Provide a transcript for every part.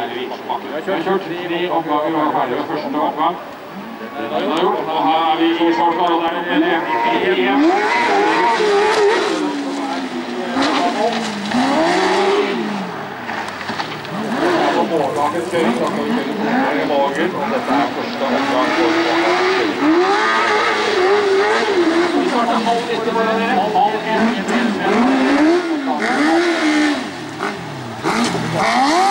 her i Viksbakken. Vi har kjørt tre omganger og er ferdig med første omgang. Den er gjort, og her er vi i Svartdal. Der er det igjen. Morgendagens kjøring da skal vi kjøre to i morgen, og dette er første omgang for morgendagens kjøring. Vi starter halv etter hverandre. Halv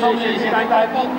Công.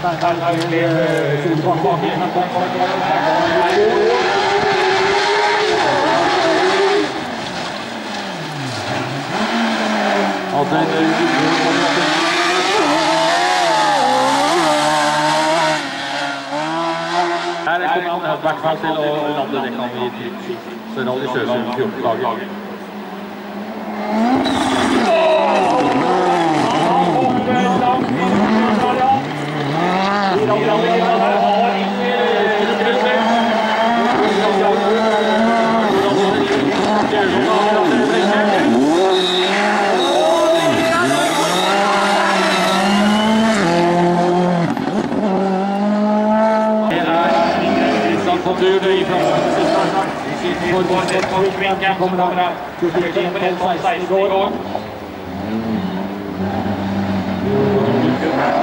Her kommer han i hvert fall til å lande, det kan vi trygt. Så Rally Sjøsund 14 dager. Det er Kristian på tur i Forbundsvinkel kommer fra 14-16 i går. Her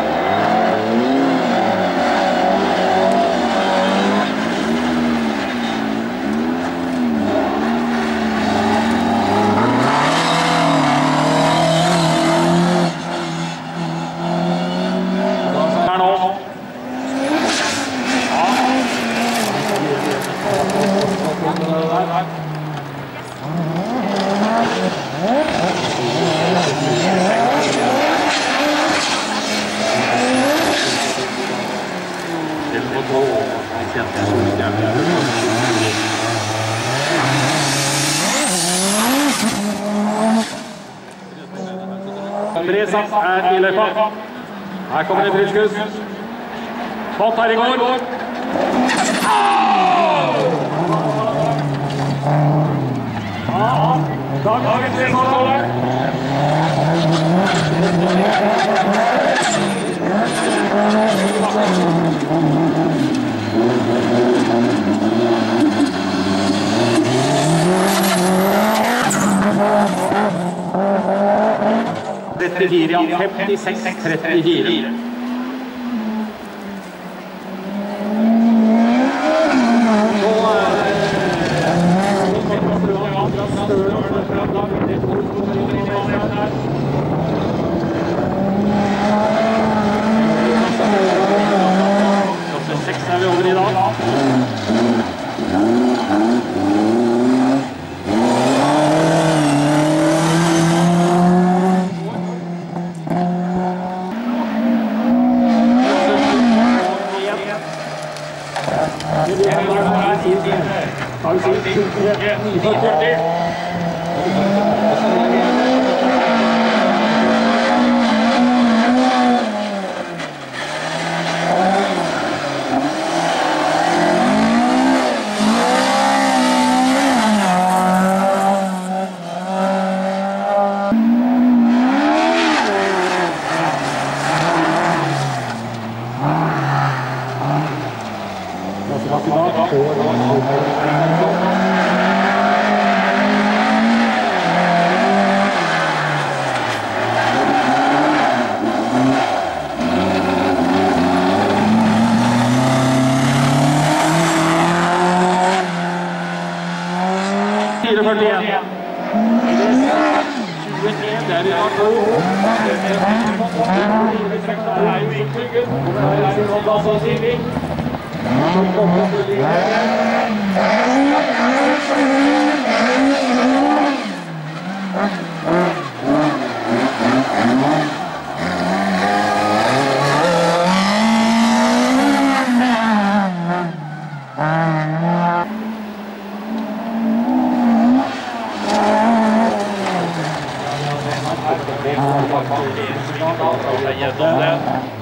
Tre sats er i løypa. Her kommer det friskus. Falt her i går. Dagens rekordmåler. Trettifire, dette gir han 56-34. Gjennom det. I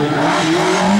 Música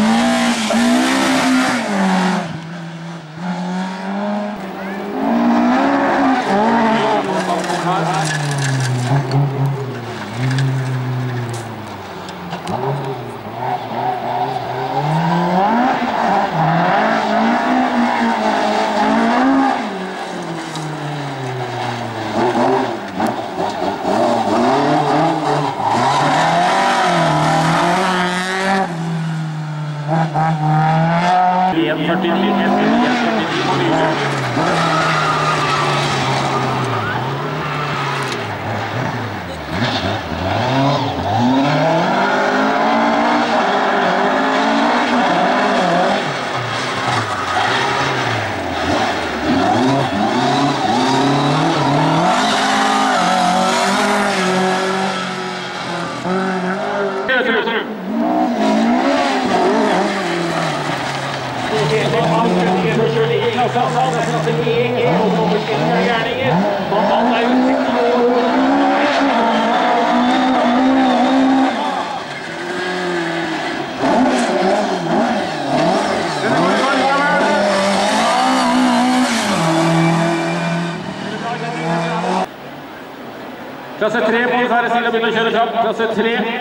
kjøre fram.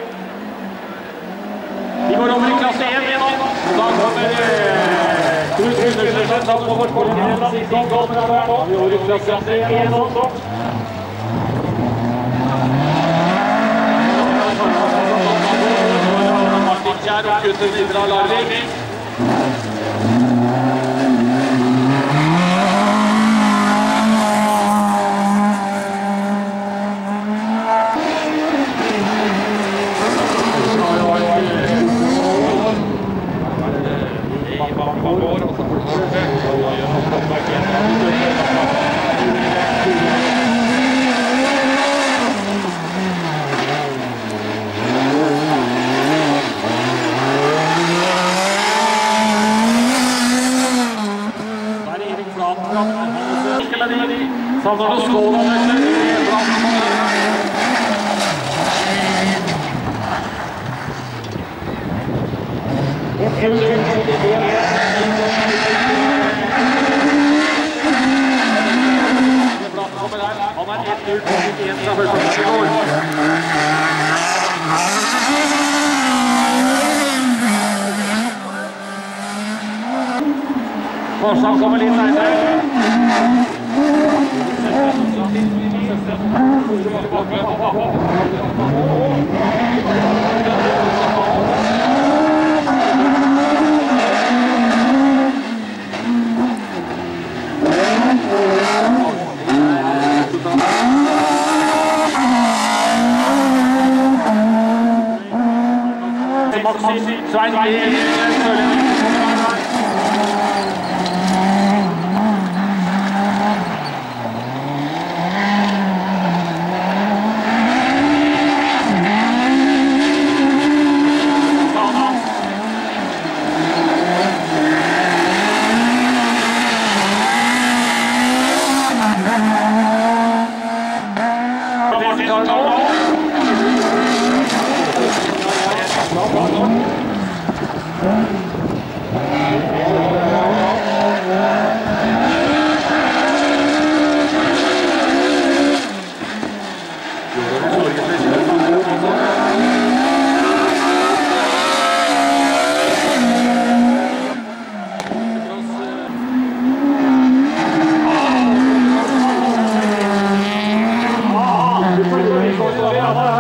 Father.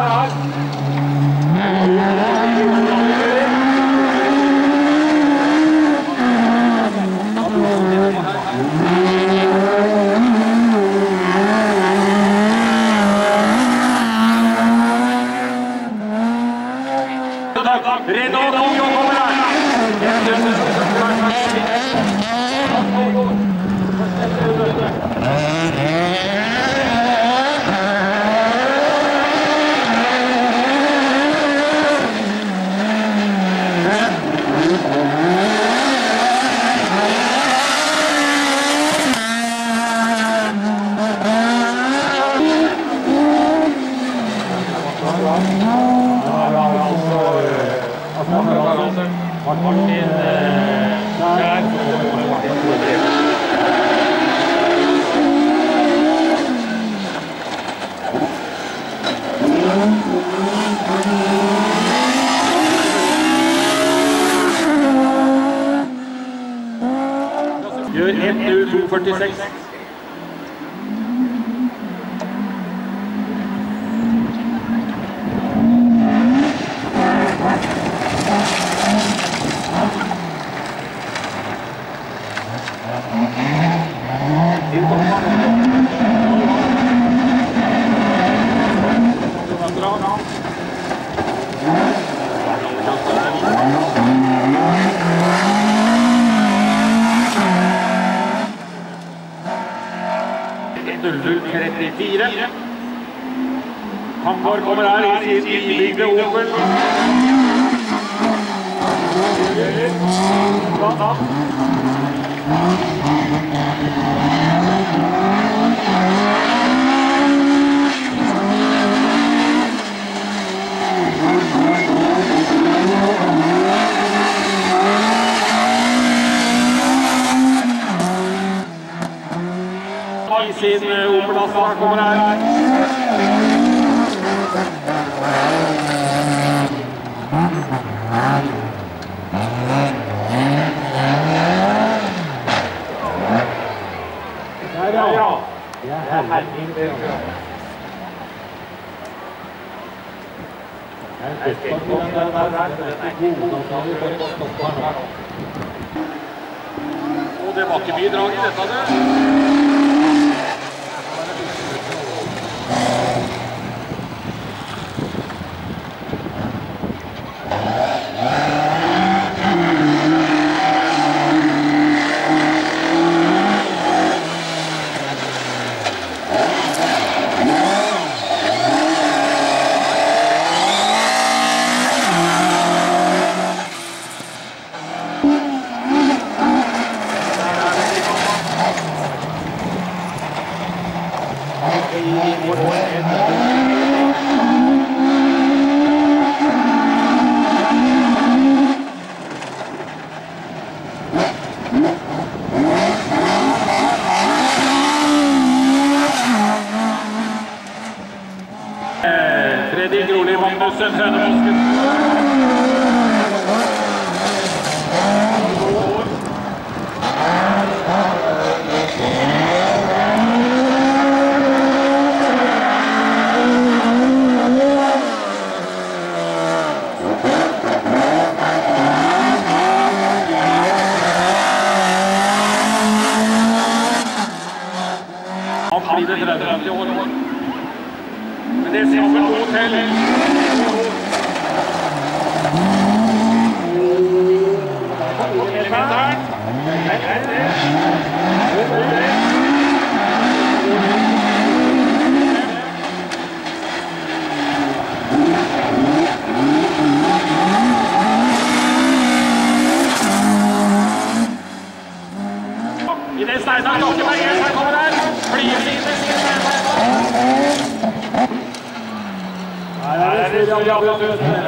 Er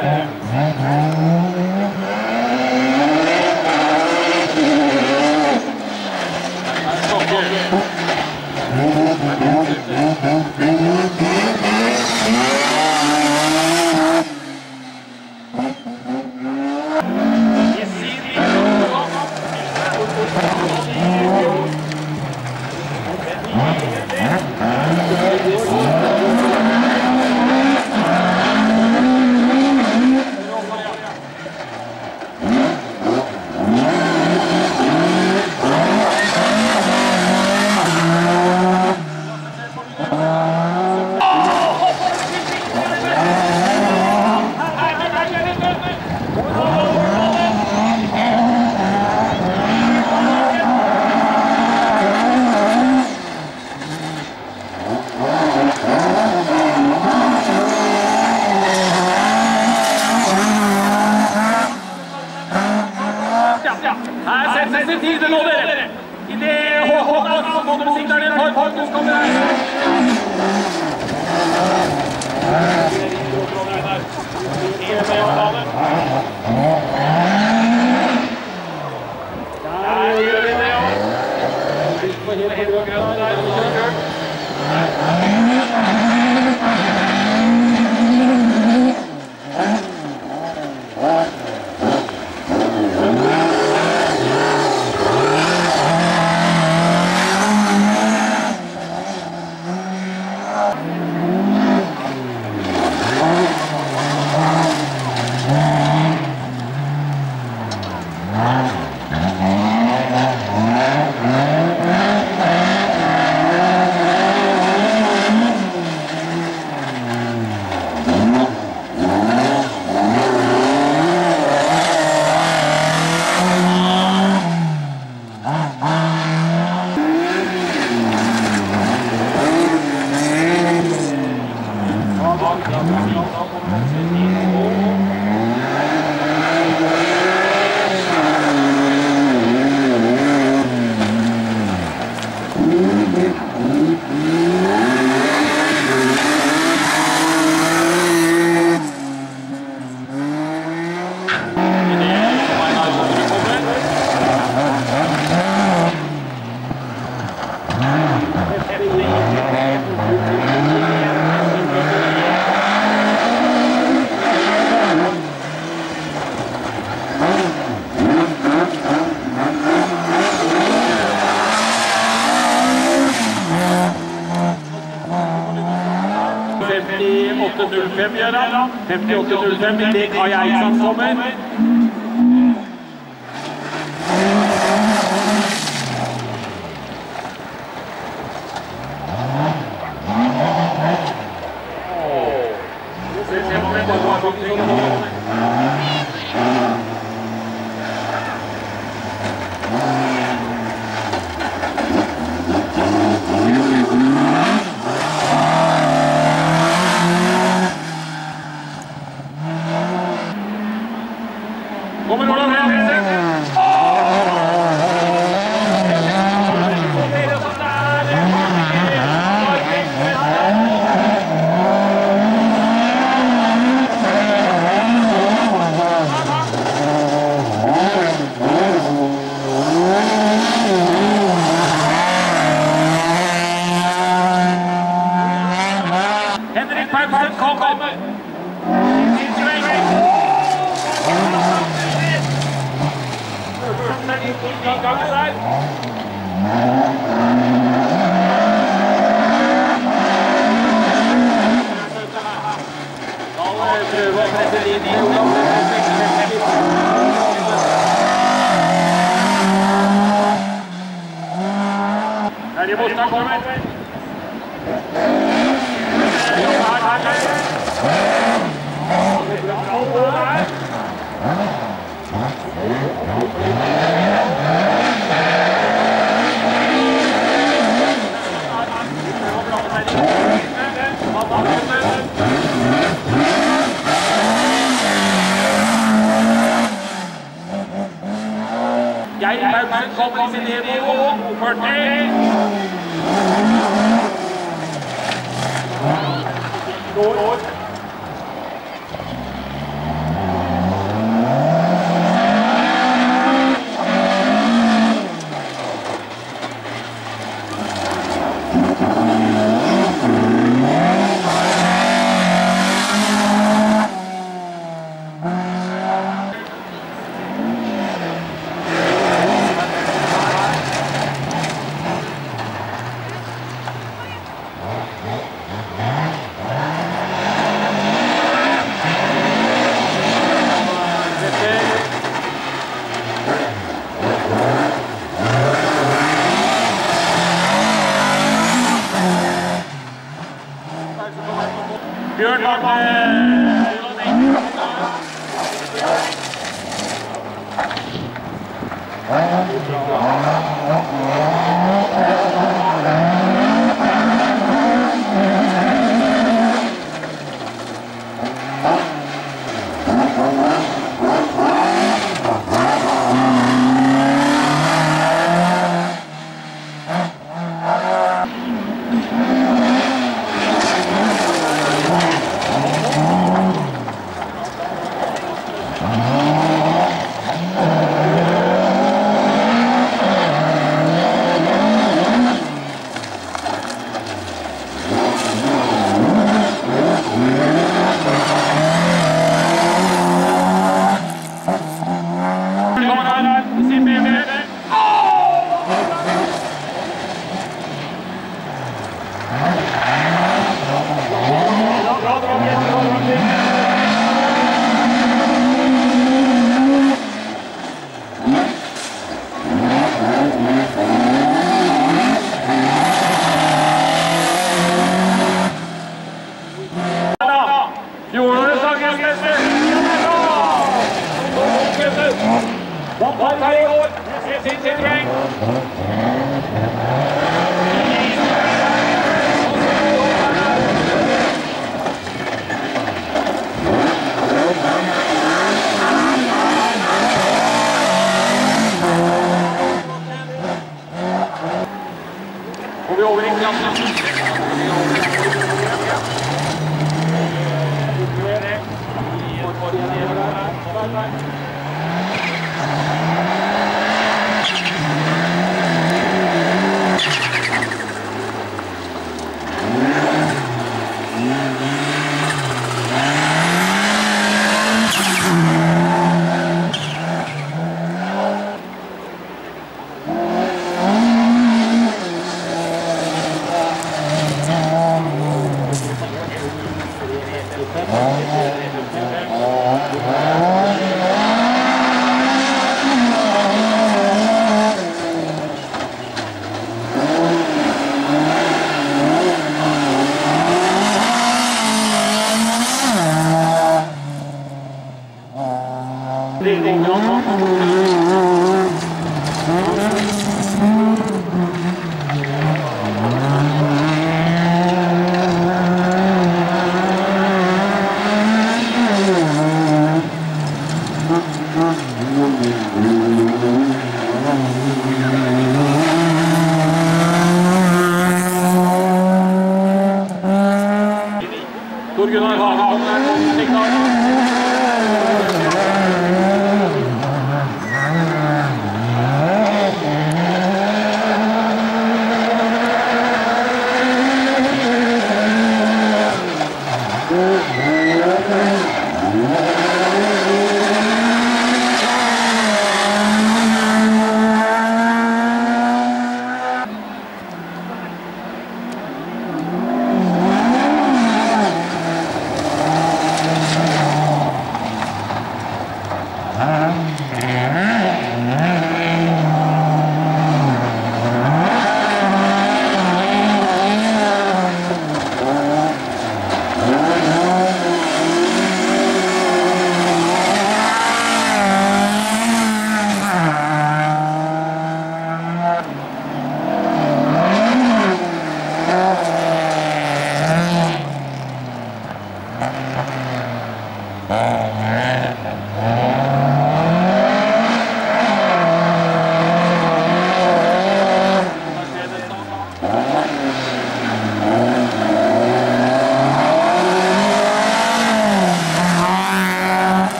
Hem speelt de nummer 5 Nick van me.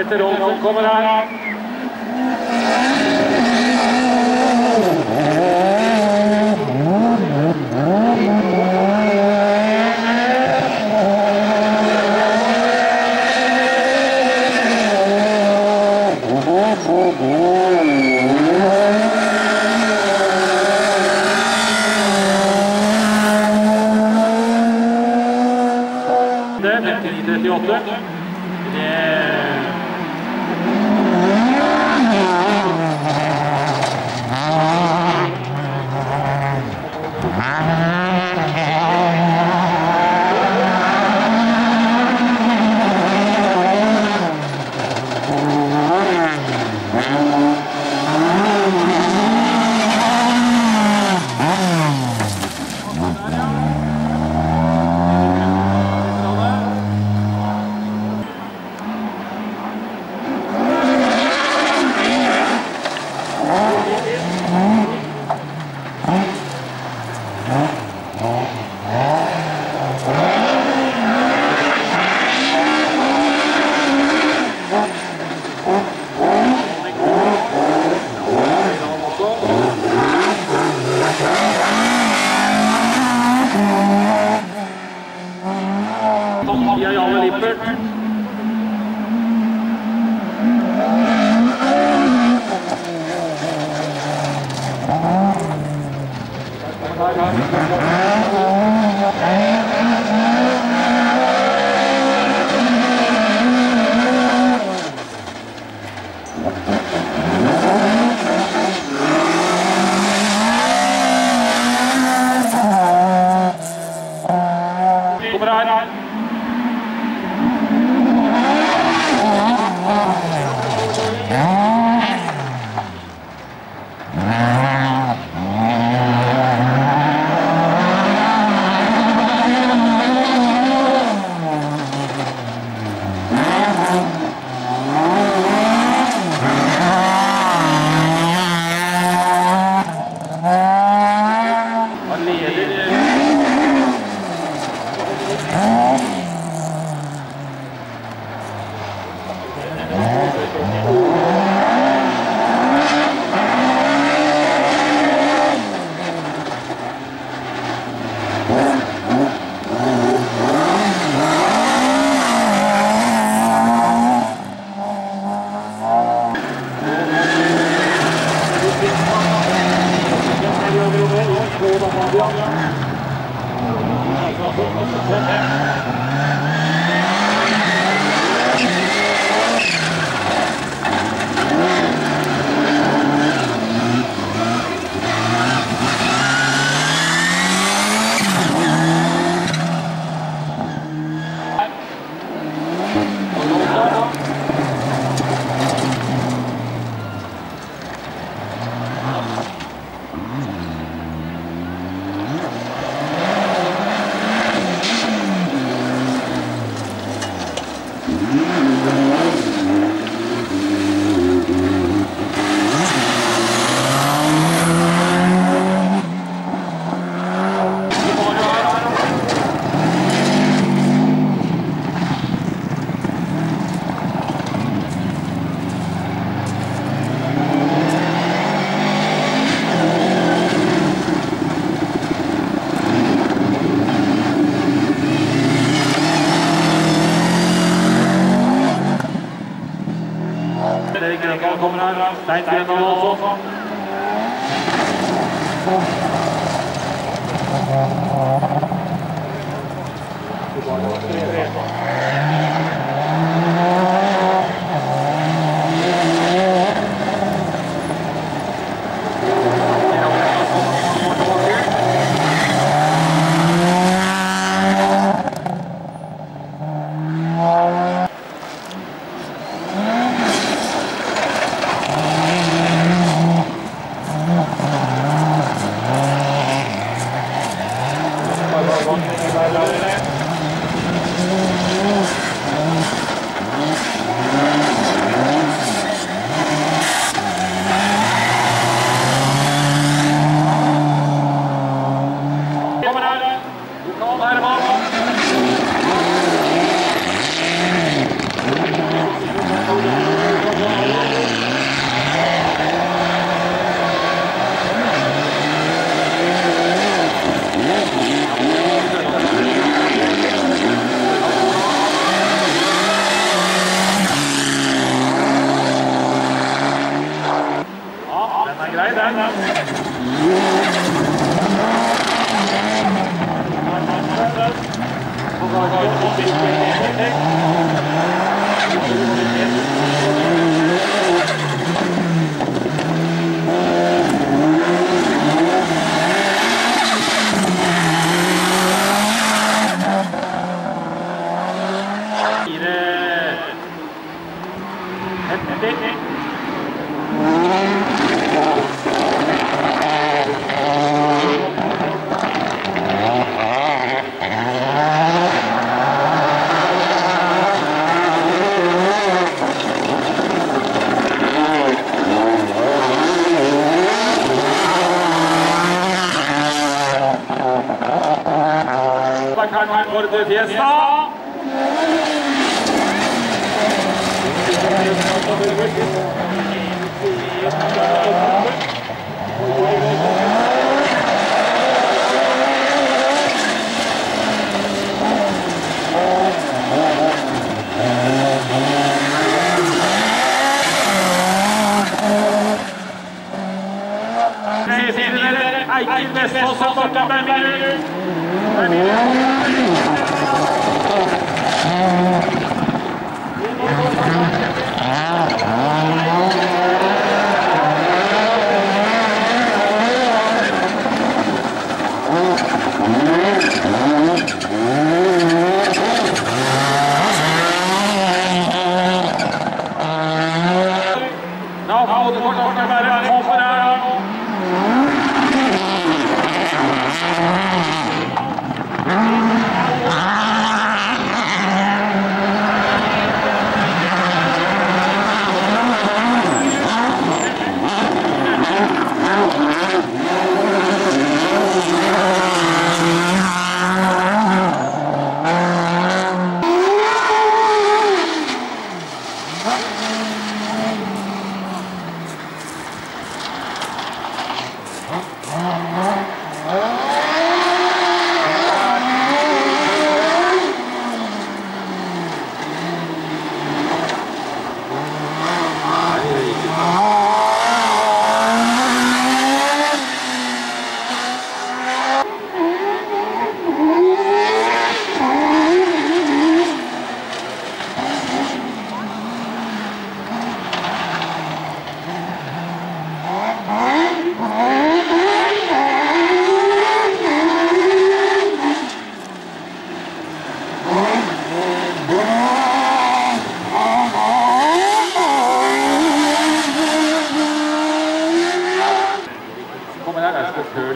Petter Olsson kommer her.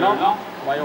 Maintenant, on va y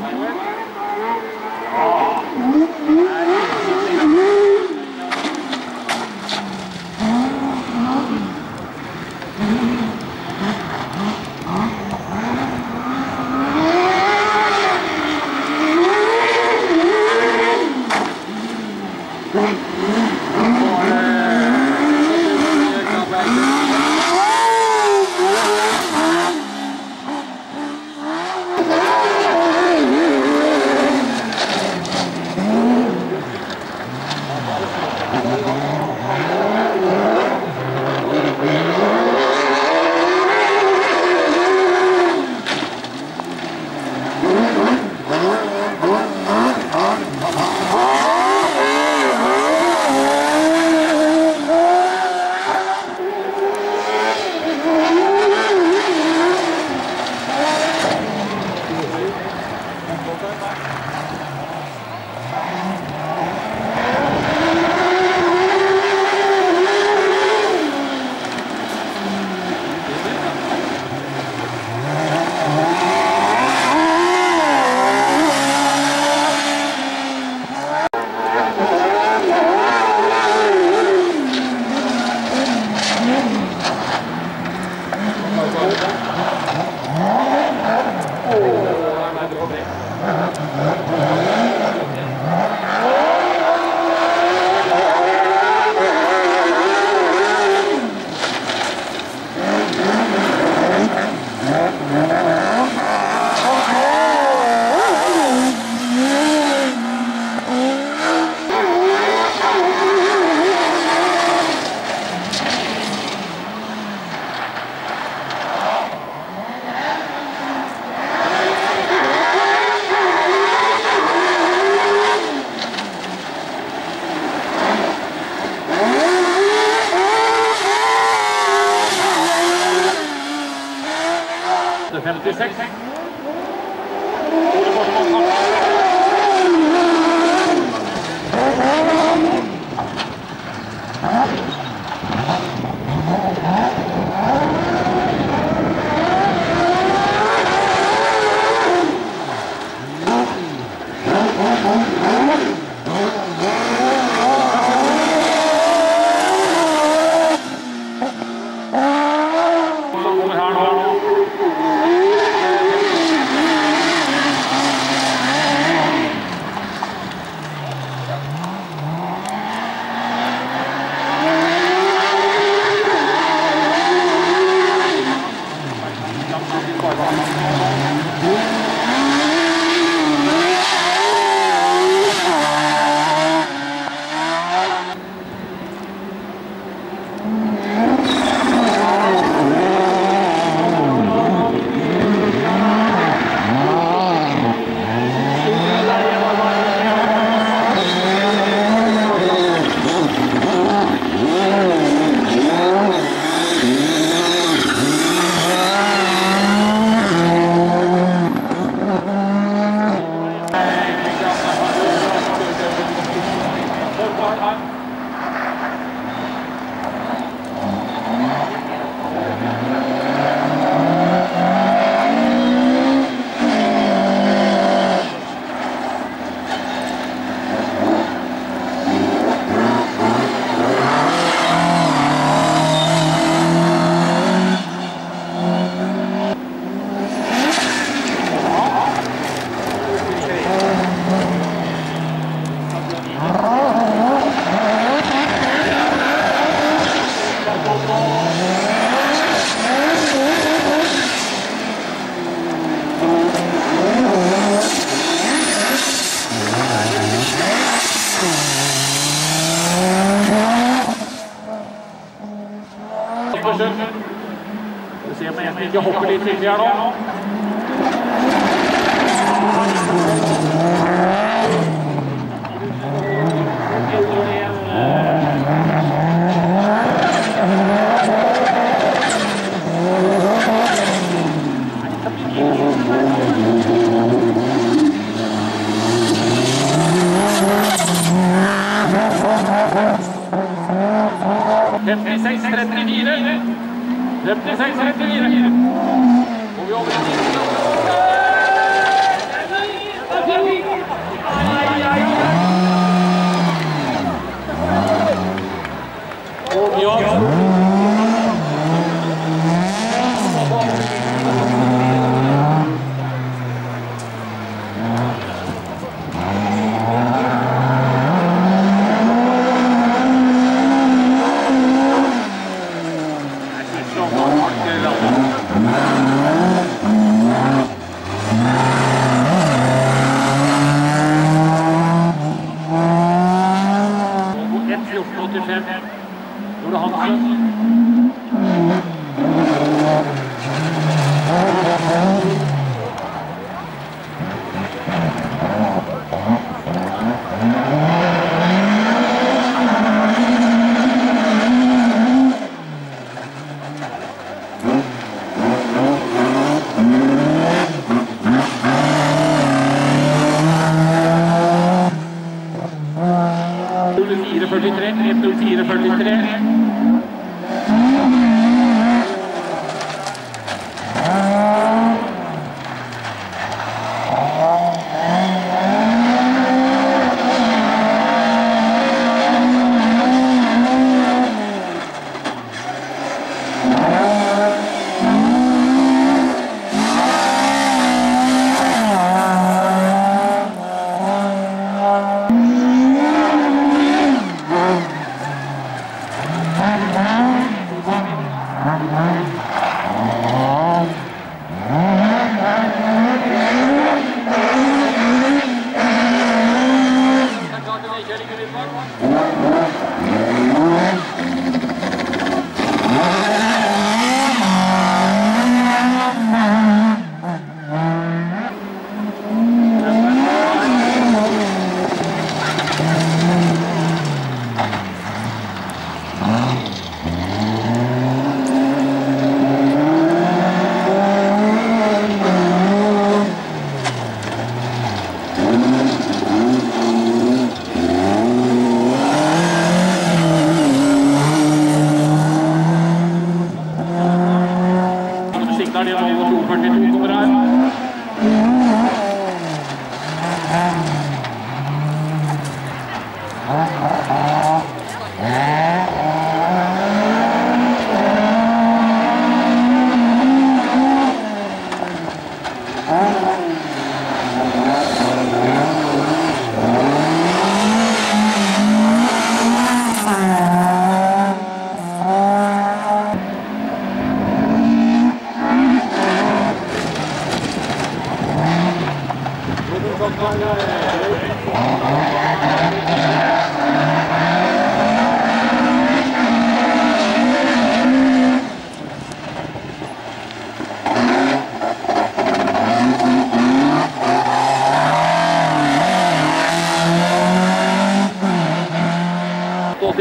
Cristiano.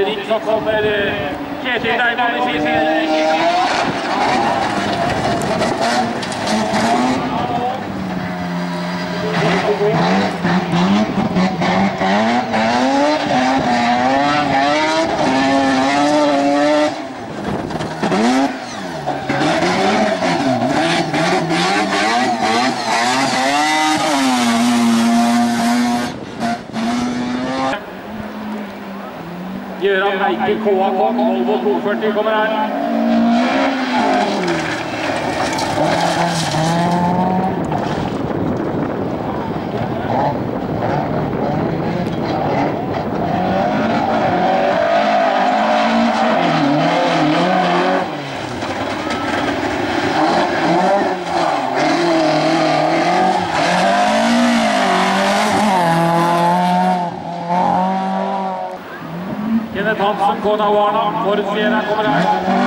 Ring så kommer eh, Kjetil Deiman i sin side. Gøran Heike KA kom, Volvo 240 kommer her. Kådawala Borussiera kommer där.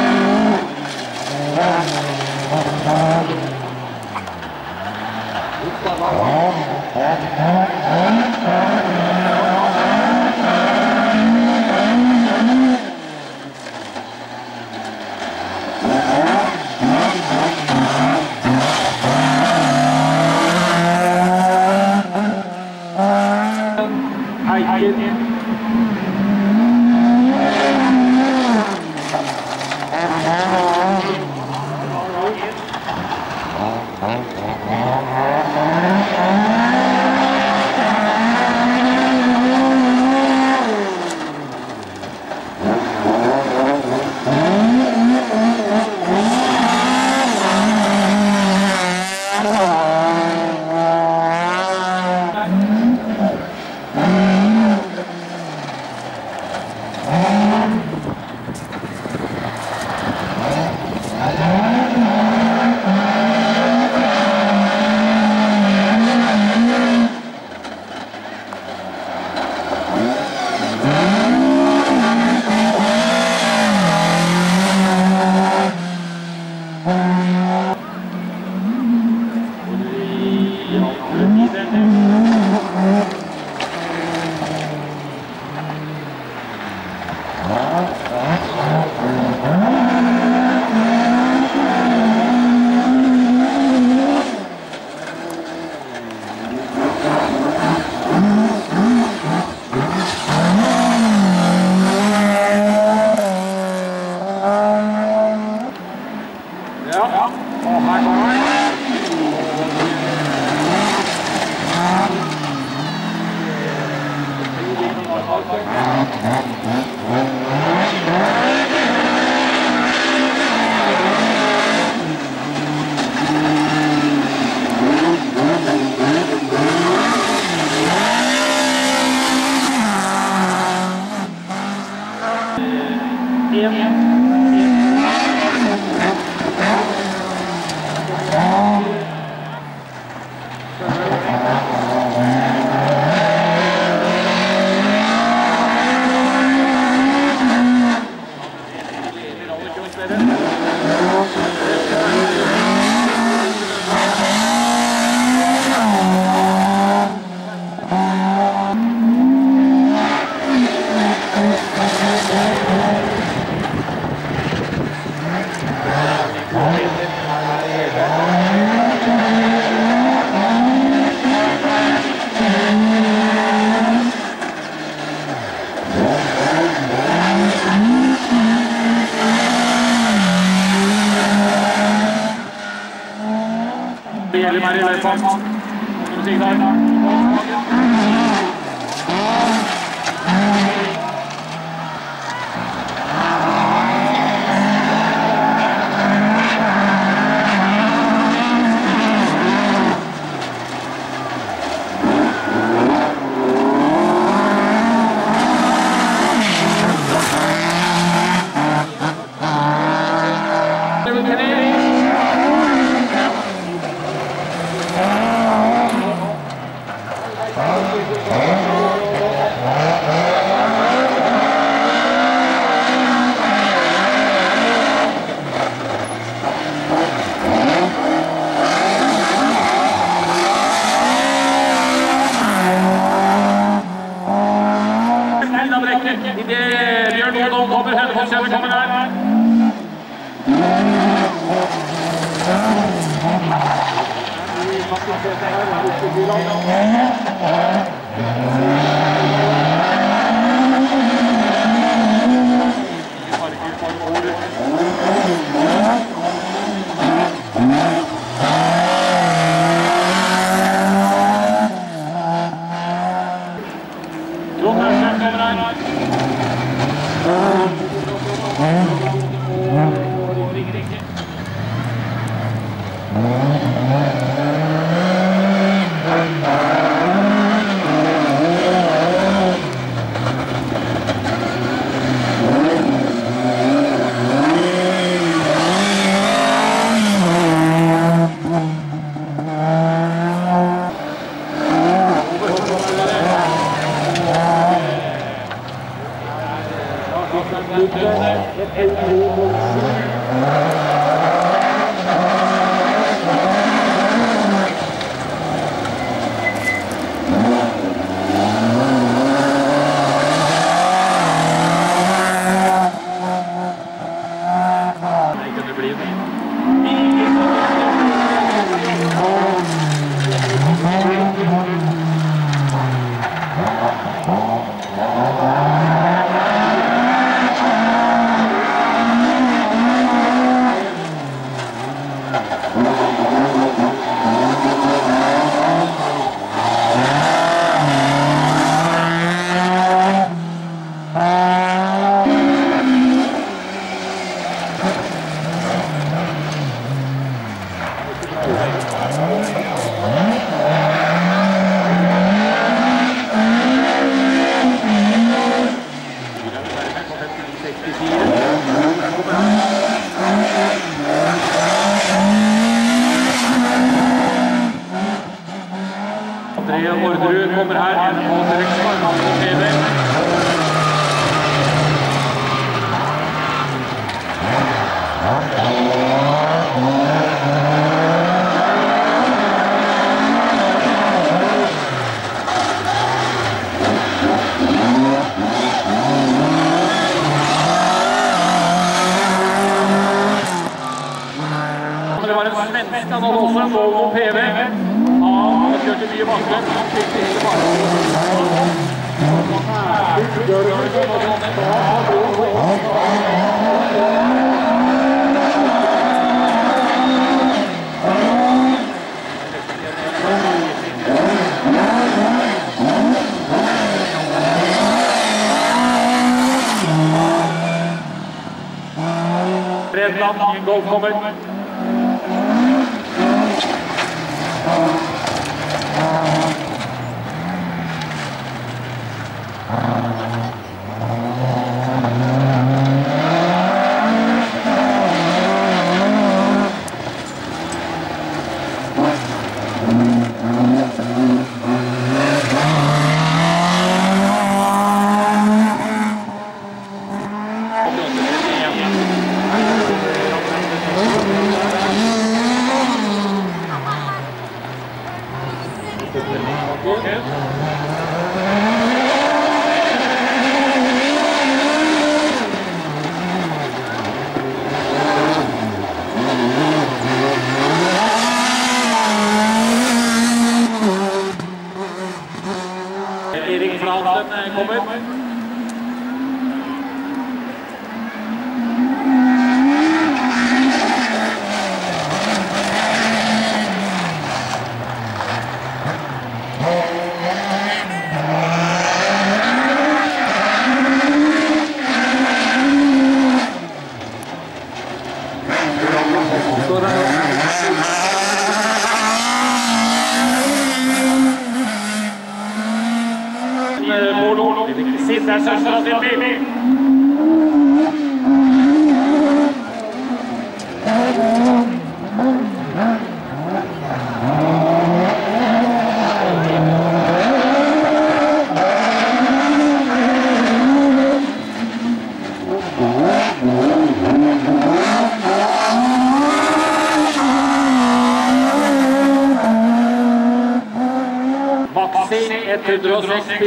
Det gjelder meg i løypa.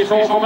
Ils ont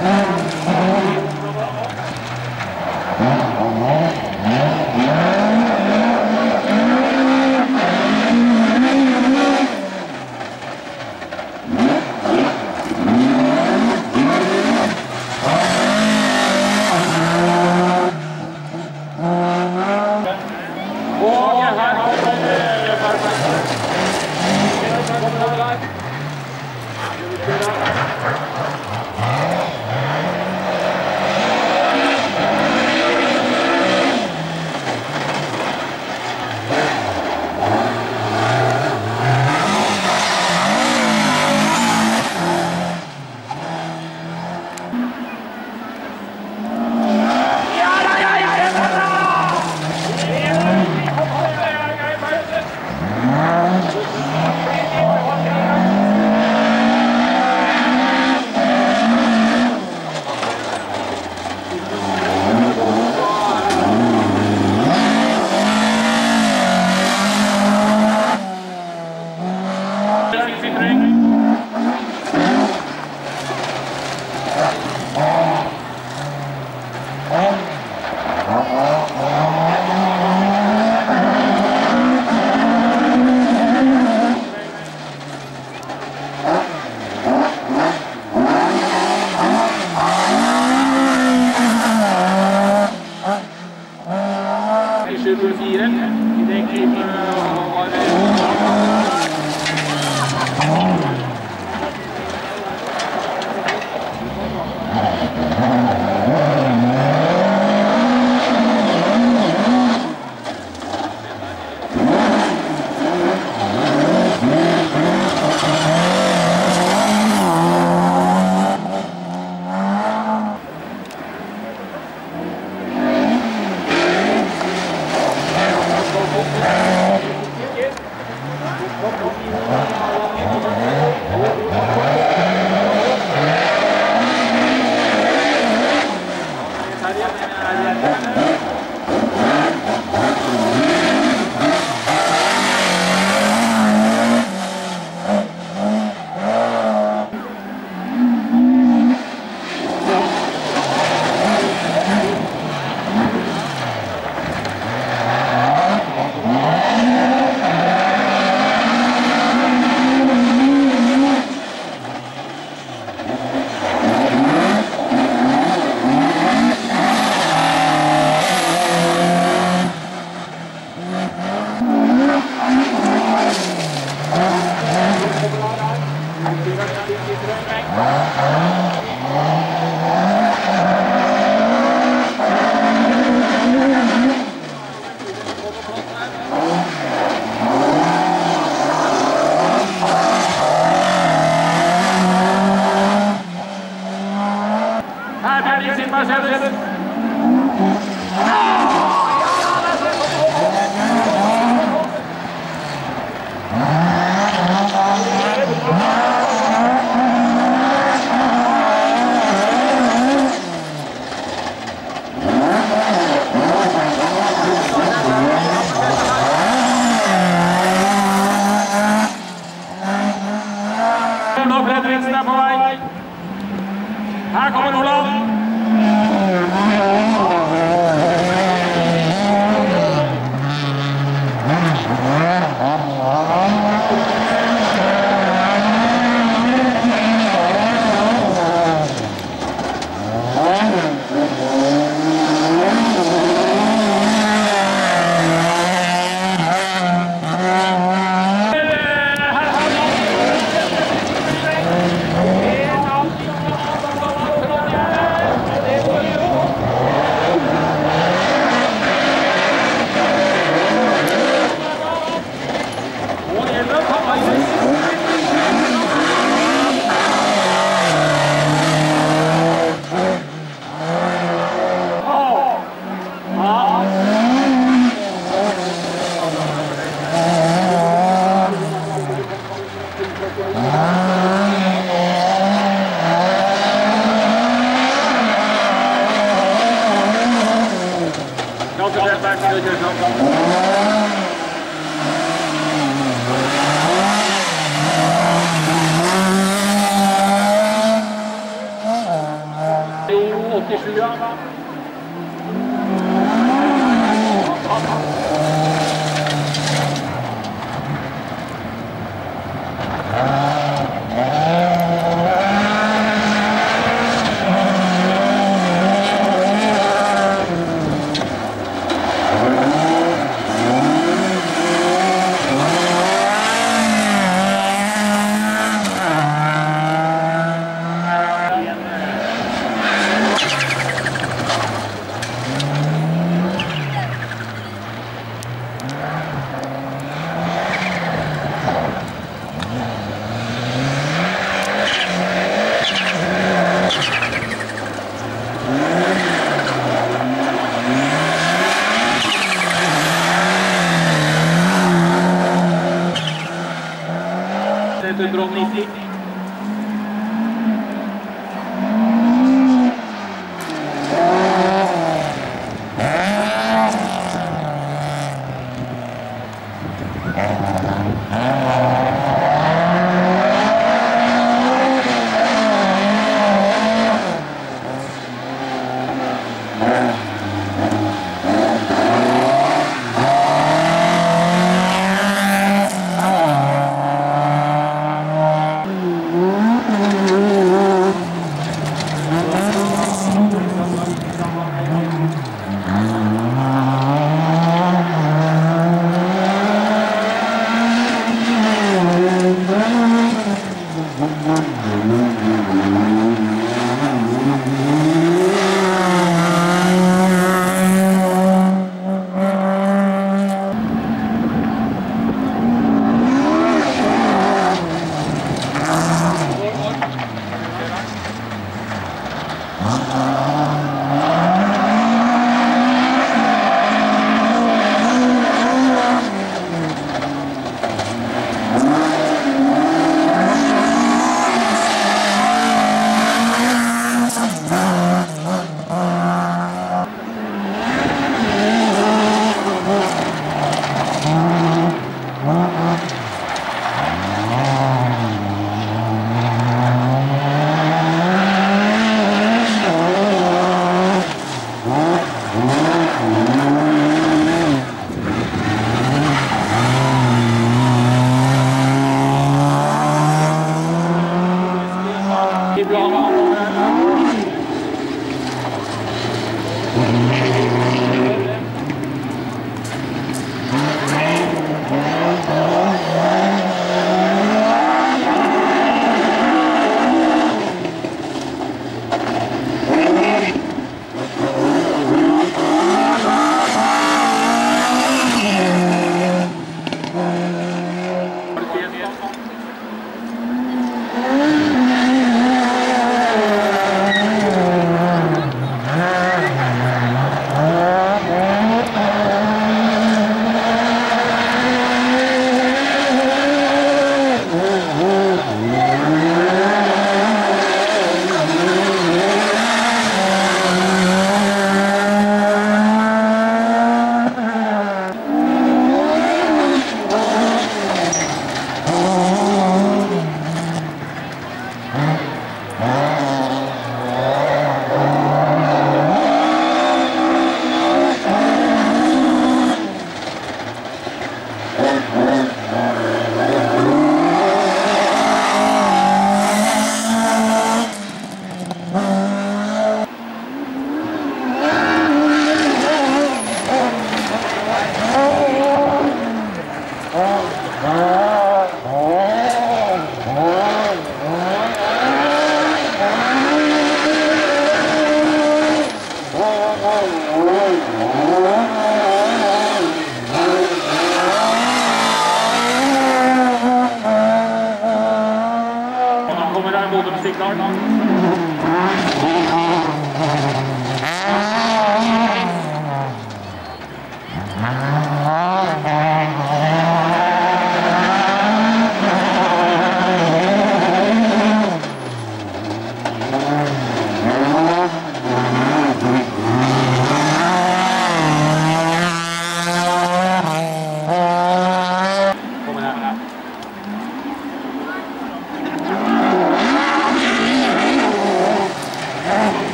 And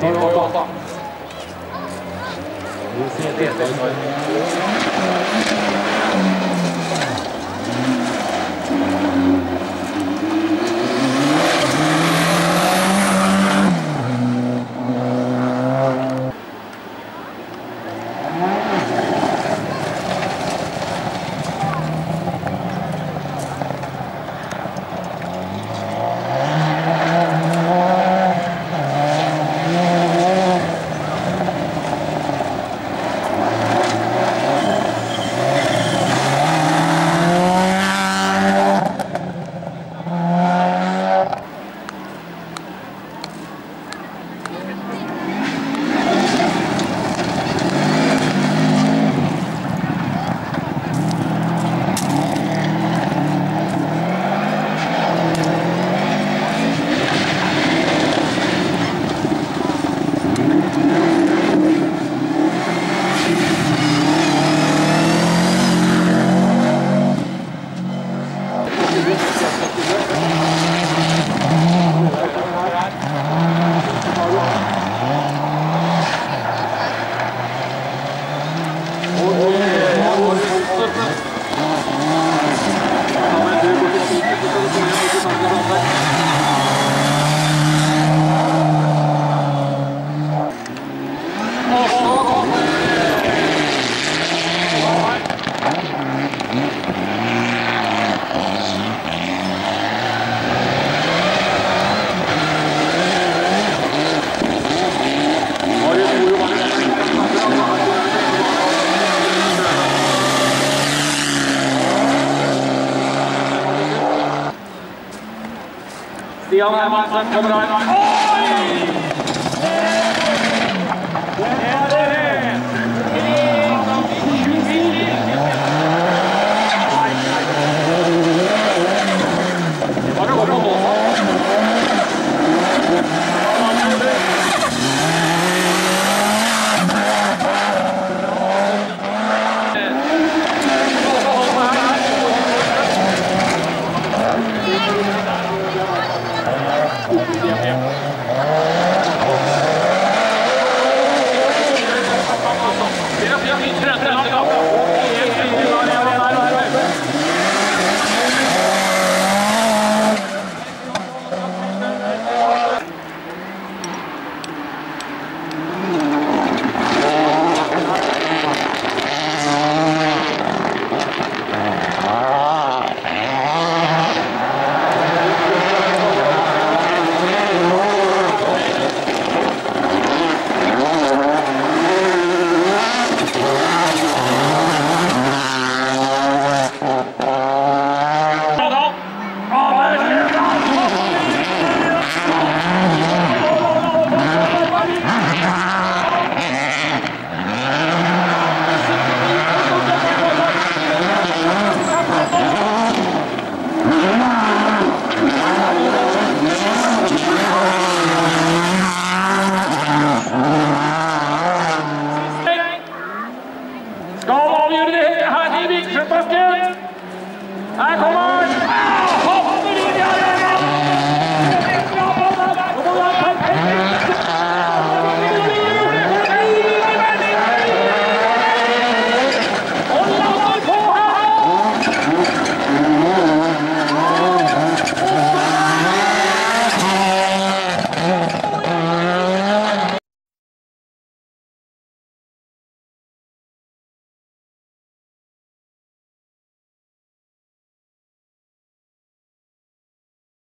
放放放放 kommer her. Oi!